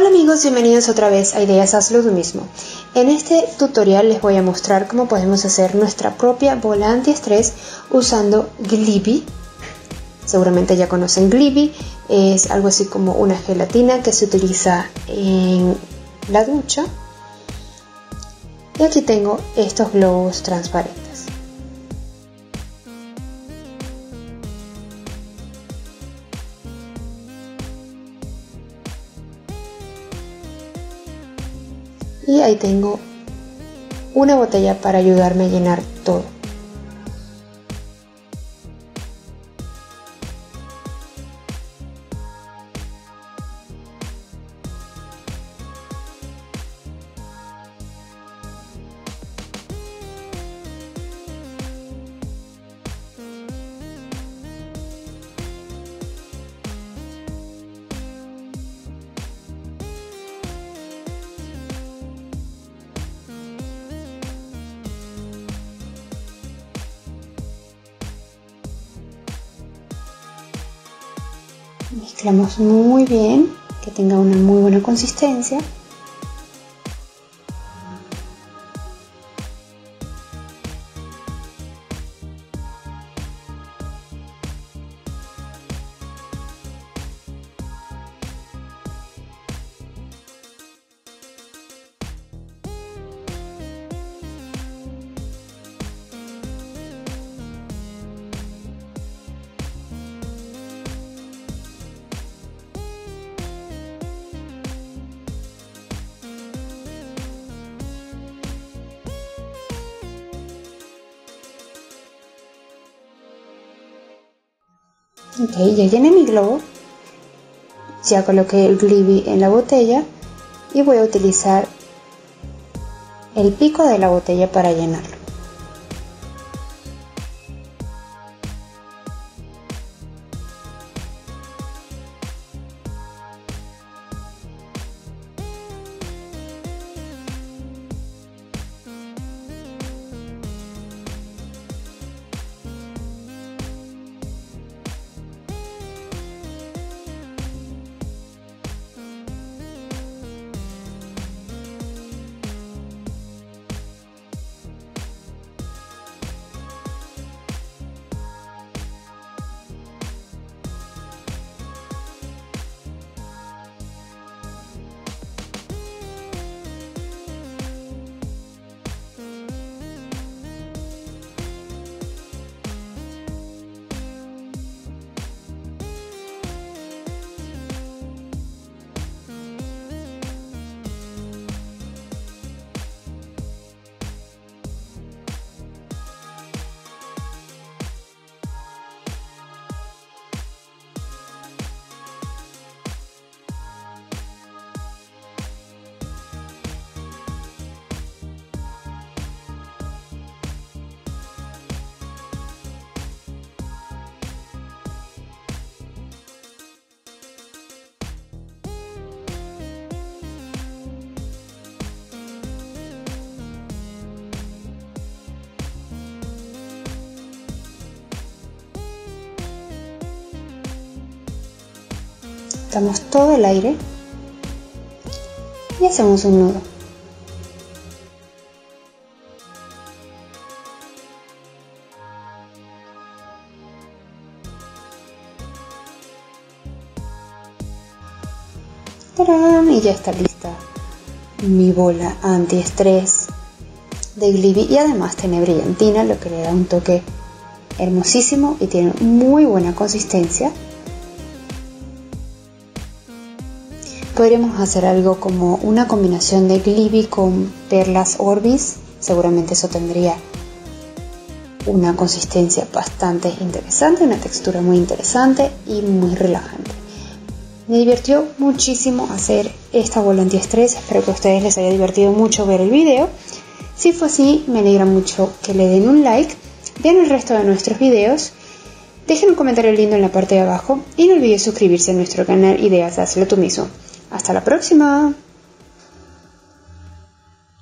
Hola amigos, bienvenidos otra vez a Ideas Hazlo tú mismo. En este tutorial les voy a mostrar cómo podemos hacer nuestra propia bola antiestrés usando Glibi. Seguramente ya conocen Glibi, es algo así como una gelatina que se utiliza en la ducha. Y aquí tengo estos globos transparentes. Y ahí tengo una botella para ayudarme a llenar todo. Mezclamos muy bien, que tenga una muy buena consistencia. Ok, ya llené mi globo. Ya coloqué el glibi en la botella y voy a utilizar el pico de la botella para llenarlo. Quitamos todo el aire y hacemos un nudo. Y ya está lista mi bola antiestrés de Glibi y además tiene brillantina, lo que le da un toque hermosísimo y tiene muy buena consistencia. Podríamos hacer algo como una combinación de glibi con perlas orbis. Seguramente eso tendría una consistencia bastante interesante, una textura muy interesante y muy relajante. Me divirtió muchísimo hacer esta bola antiestrés, espero que a ustedes les haya divertido mucho ver el video. Si fue así, me alegra mucho que le den un like, vean el resto de nuestros videos, dejen un comentario lindo en la parte de abajo y no olviden suscribirse a nuestro canal Ideas Hazlo tú mismo. Hasta la próxima.